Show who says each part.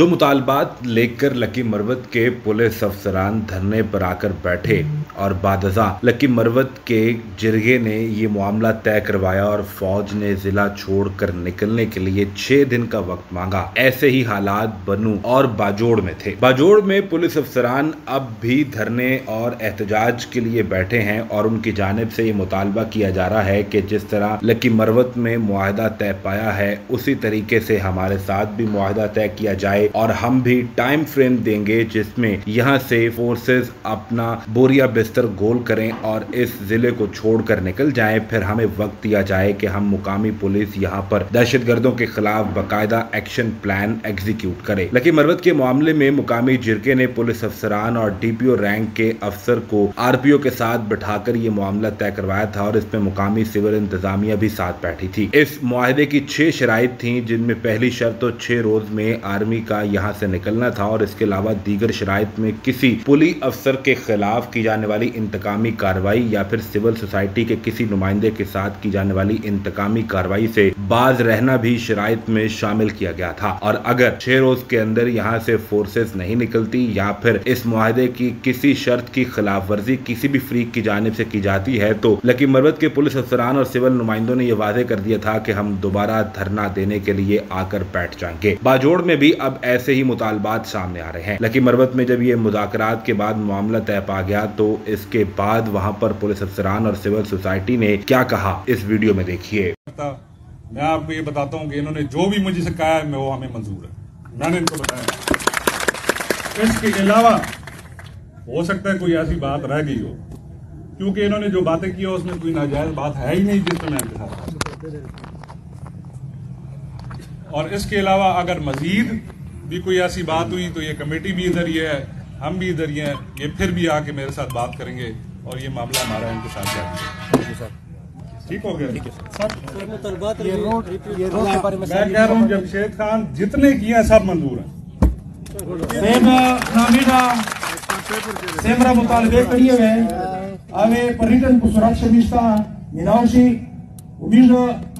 Speaker 1: जो मुतालबात लेकर लकी मरवत के पुलिस अफसरान धरने पर आकर बैठे और बादजा लकी मरवत के जिरगे ने ये मामला तय करवाया और फौज ने जिला छोड़कर निकलने के लिए छह दिन का वक्त मांगा। ऐसे ही हालात बनू और बाजोड़ में थे। बाजोड़ में पुलिस अफसरान अब भी धरने और एहतजाज के लिए बैठे हैं और उनकी जानब से ये मुतालबा किया जा रहा है कि जिस तरह लकी मरवत में मुआहदा तय पाया है, उसी तरीके से हमारे साथ भी मुआहदा तय किया जाए और हम भी टाइम फ्रेम देंगे जिसमें यहाँ से फोर्सेस अपना बोरिया बिस्तर गोल करें और इस ज़िले को छोड़कर निकल जाएँ। फिर हमें वक्त दिया जाए कि हम मुकामी पुलिस यहाँ पर दहशत के खिलाफ बाकायदा एक्शन प्लान एग्जीक्यूट करे। लकी मरवत के मामले में मुकामी जिरके ने पुलिस अफसरान और डीपीओ रैंक के अफसर को आरपीओ के साथ बिठाकर ये मामला तय करवाया था और इसमें मुकामी सिविल इंतजामिया भी साथ बैठी थी। इस मुआहदे की छह शराइत थी, जिनमें पहली शर्त तो छह रोज में आर्मी का यहाँ से निकलना था और इसके अलावा दीगर शराइत में किसी पुलिस अफसर के खिलाफ की जाने वाली इंतकामी कार्रवाई या फिर सिविल सोसाइटी के किसी नुमाइंदे के साथ की जाने वाली इंतकामी कार्रवाई से बाज रहना भी शराइत में शामिल किया गया था। और अगर छह रोज के अंदर यहाँ से फोर्सेस नहीं निकलती या फिर इस मुआहदे की किसी शर्त की खिलाफ वर्जी किसी भी फ्रीक की जानब से की जाती है तो लकी मरवत के पुलिस अफसरान और सिविल नुमाइंदों ने यह वादे कर दिया था कि हम दोबारा धरना देने के लिए आकर बैठ जाएँगे। बाजोड़ में भी अब ऐसे ही मुतालबात सामने आ रहे हैं। लकी मरवत में जब ये मुजाकरात के बाद मामला तय पा गया तो इसके बाद वहाँ पर पुलिस अफसरान और सिविल सोसाइटी ने क्या कहा, इस वीडियो में देखिए।
Speaker 2: मैं आपको ये बताता हूँ कि इन्होंने जो भी मुझे कहा है, मैं वो हमें मंजूर है। मैंने इनको बताया। इसके अलावा हो सकता है कोई ऐसी बात रह गई हो, क्योंकि इन्होंने जो बातें की उसमें कोई नाजायज बात है ही नहीं जिसमें मैं इंतज़ार और इसके अलावा अगर मजीद भी कोई ऐसी बात हुई तो ये कमेटी भी इधर ही है हम भी इधर ही हैं ये फिर भी आके मेरे साथ बात करेंगे और ये मामला हमारा इनके साथ जाएँगे ठीक हो गया? मैं कह रहा हूँ जमशेद खान जितने किए हैं सब मंजूर हैं।
Speaker 3: Sembra